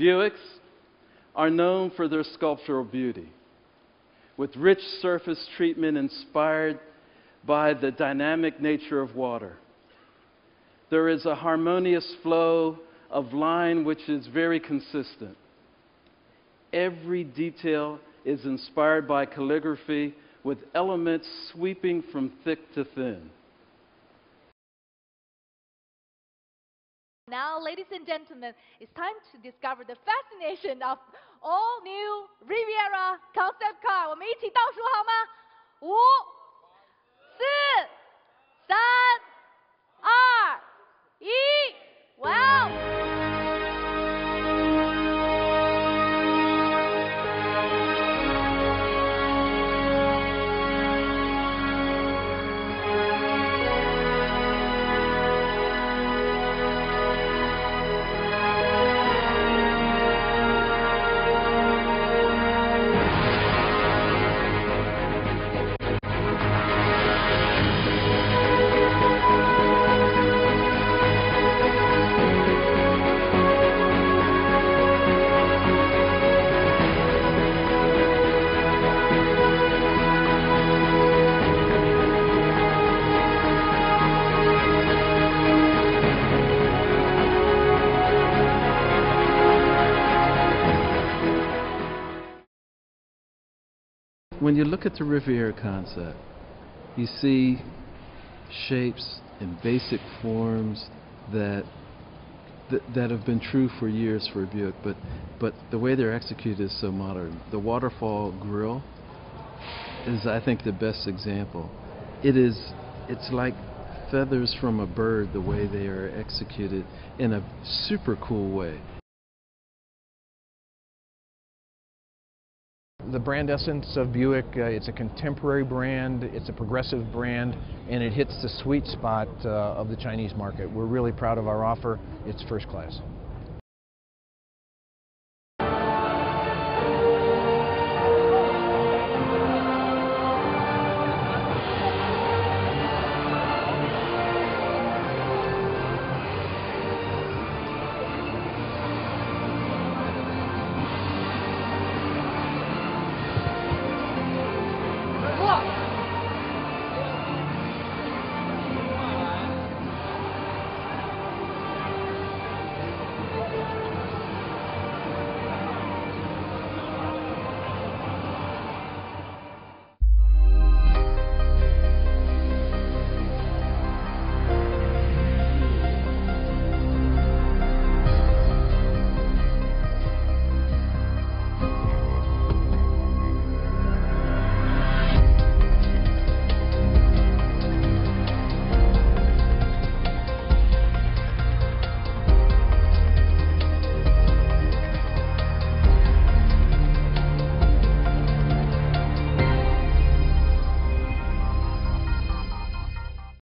Buicks are known for their sculptural beauty, with rich surface treatment inspired by the dynamic nature of water. There is a harmonious flow of line which is very consistent. Every detail is inspired by calligraphy with elements sweeping from thick to thin. Now, ladies and gentlemen, it's time to discover the fascination of all new Riviera concept car. 我们一起倒数好吗？五、 When you look at the Riviera concept, you see shapes and basic forms that that, that have been true for years for Buick, but but the way they're executed is so modern. The waterfall grill is, I think, the best example. It is, it's like feathers from a bird the way they are executed in a super cool way. The brand essence of Buick, uh, it's a contemporary brand, it's a progressive brand, and it hits the sweet spot uh, of the Chinese market. We're really proud of our offer. It's first class.